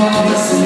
It's